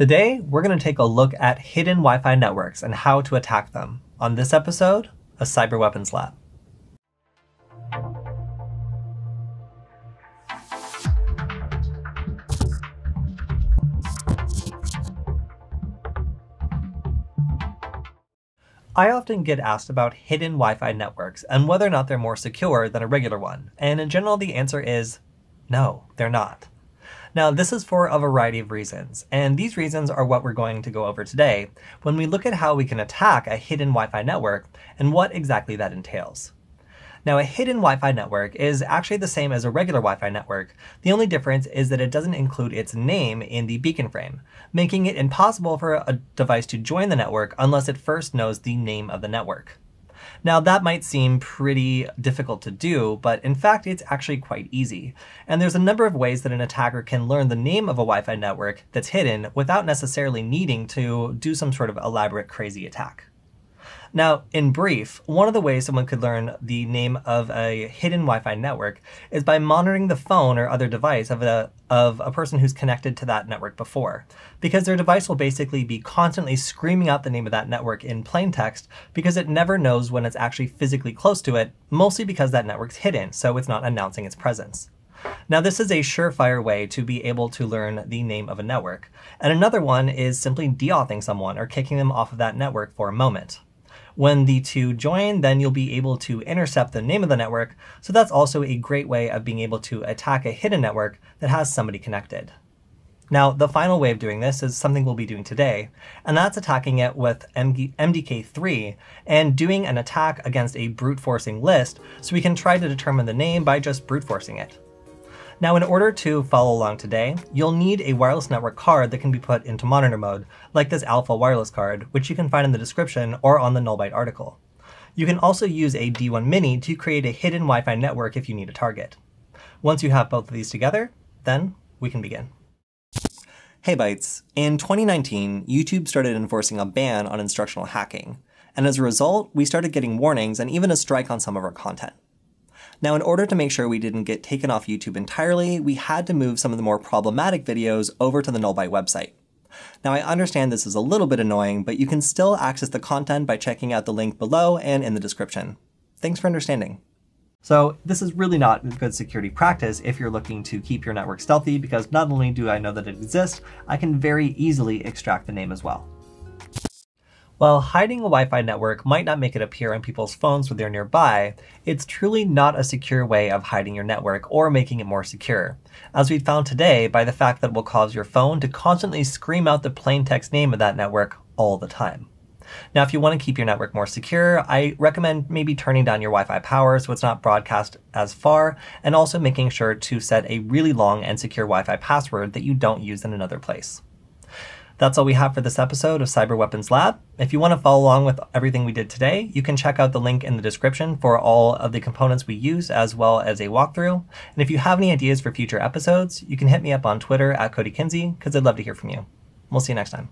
Today, we're going to take a look at hidden Wi-Fi networks and how to attack them on this episode of Cyber Weapons Lab. I often get asked about hidden Wi-Fi networks and whether or not they're more secure than a regular one, and in general the answer is no, they're not. Now, this is for a variety of reasons, and these reasons are what we're going to go over today when we look at how we can attack a hidden Wi-Fi network and what exactly that entails. Now, a hidden Wi-Fi network is actually the same as a regular Wi-Fi network. The only difference is that it doesn't include its name in the beacon frame, making it impossible for a device to join the network unless it first knows the name of the network. Now that might seem pretty difficult to do, but in fact it's actually quite easy. And there's a number of ways that an attacker can learn the name of a Wi-Fi network that's hidden without necessarily needing to do some sort of elaborate crazy attack. Now, in brief, one of the ways someone could learn the name of a hidden Wi-Fi network is by monitoring the phone or other device of a, of a person who's connected to that network before. Because their device will basically be constantly screaming out the name of that network in plain text because it never knows when it's actually physically close to it, mostly because that network's hidden, so it's not announcing its presence. Now this is a surefire way to be able to learn the name of a network. And another one is simply deauthing someone or kicking them off of that network for a moment. When the two join, then you'll be able to intercept the name of the network, so that's also a great way of being able to attack a hidden network that has somebody connected. Now, the final way of doing this is something we'll be doing today, and that's attacking it with MDK3 and doing an attack against a brute forcing list so we can try to determine the name by just brute forcing it. Now in order to follow along today, you'll need a wireless network card that can be put into monitor mode, like this Alfa wireless card, which you can find in the description or on the Nullbyte article. You can also use a D1 Mini to create a hidden Wi-Fi network if you need a target. Once you have both of these together, then we can begin. Hey Bytes! In 2019, YouTube started enforcing a ban on instructional hacking, and as a result, we started getting warnings and even a strike on some of our content. Now, in order to make sure we didn't get taken off YouTube entirely, we had to move some of the more problematic videos over to the Nullbyte website. Now, I understand this is a little bit annoying, but you can still access the content by checking out the link below and in the description. Thanks for understanding. So this is really not good security practice if you're looking to keep your network stealthy because not only do I know that it exists, I can very easily extract the name as well. While hiding a Wi-Fi network might not make it appear on people's phones when they're nearby, it's truly not a secure way of hiding your network or making it more secure, as we found today by the fact that it will cause your phone to constantly scream out the plain text name of that network all the time. Now, if you want to keep your network more secure, I recommend maybe turning down your Wi-Fi power so it's not broadcast as far, and also making sure to set a really long and secure Wi-Fi password that you don't use in another place. That's all we have for this episode of Cyber Weapons Lab. If you want to follow along with everything we did today, you can check out the link in the description for all of the components we use as well as a walkthrough. And if you have any ideas for future episodes, you can hit me up on Twitter at Kody Kinzie because I'd love to hear from you. We'll see you next time.